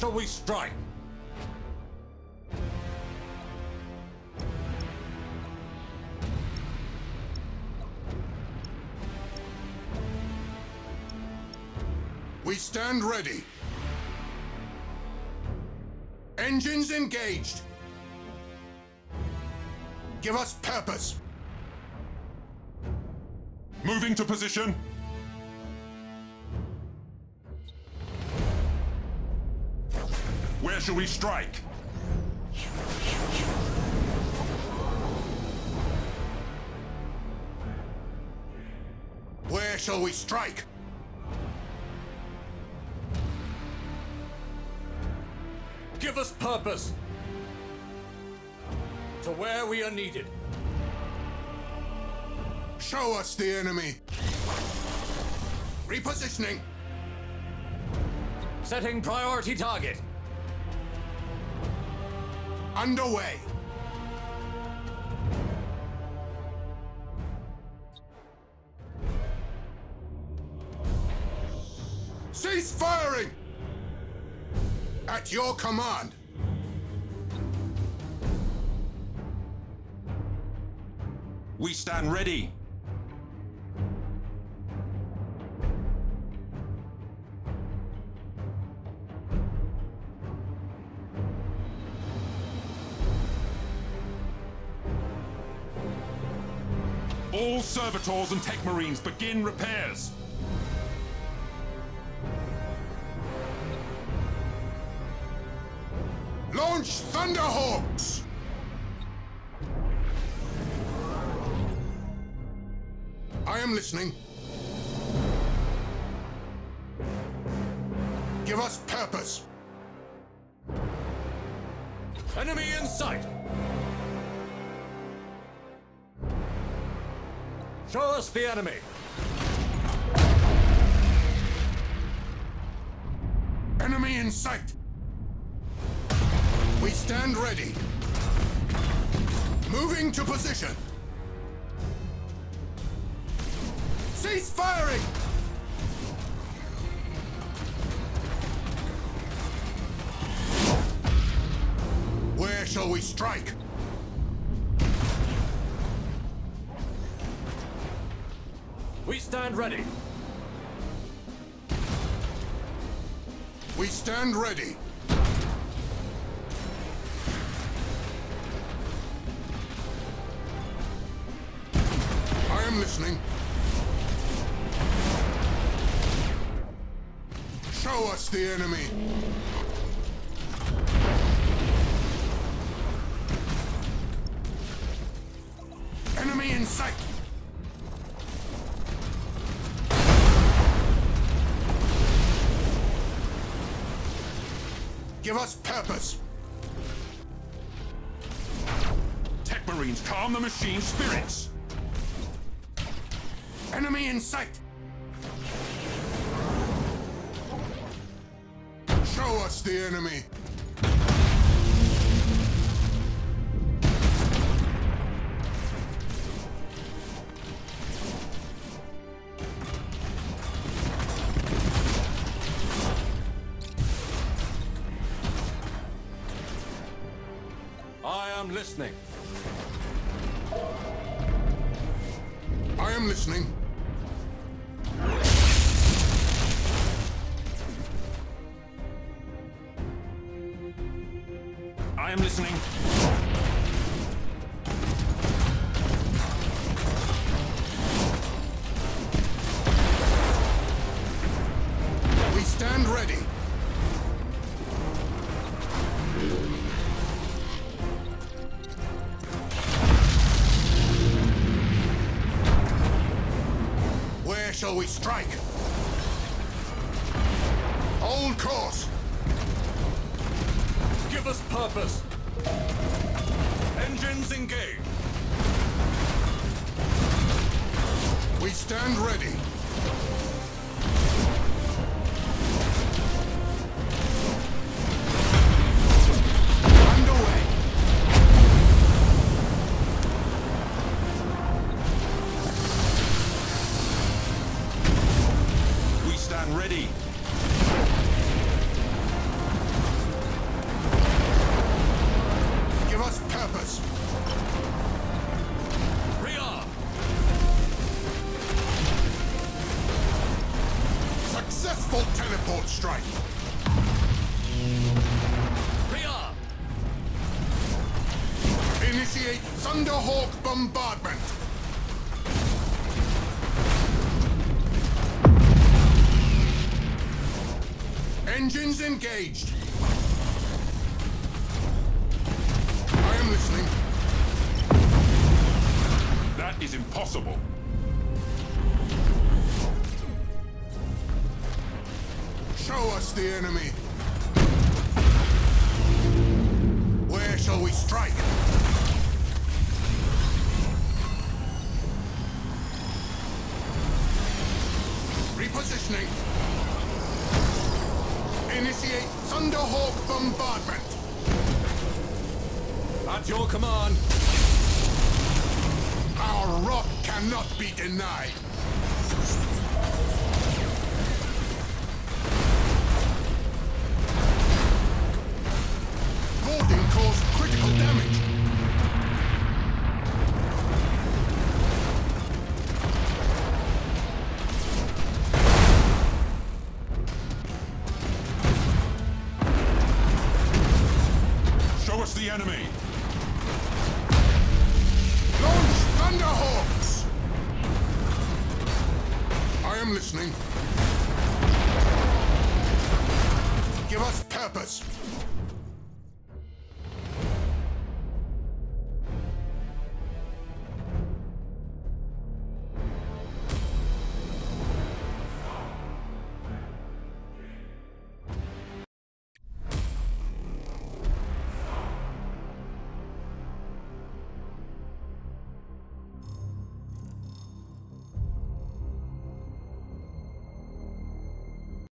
shall we strike? We stand ready. Engines engaged. Give us purpose. Moving to position. Where shall we strike? Where shall we strike? Give us purpose! To where we are needed. Show us the enemy. Repositioning. Setting priority target. Underway. Cease firing! At your command. We stand ready. All servitors and tech marines begin repairs. Launch Thunderhawks! I am listening. Give us purpose. Enemy in sight! Show us the enemy! Enemy in sight. We stand ready. Moving to position. Cease firing! Where shall we strike? We stand ready. We stand ready. I am listening. Show us the enemy. Enemy in sight. Give us purpose. Tech marines calm the machine spirits. Enemy in sight. Show us the enemy. I am listening. I am listening. I am listening. We strike? Hold course. Give us purpose. Engines engaged. We stand ready. ready. Give us purpose. Rearm. Successful teleport strike. Rearm. Initiate Thunderhawk bombardment. Engines engaged. I am listening. That is impossible. Show us the enemy. Where shall we strike? Repositioning. Initiate Thunderhawk bombardment. At your command. Our wrath cannot be denied. Enemy. Launch Thunderhawks! I am listening. Give us purpose.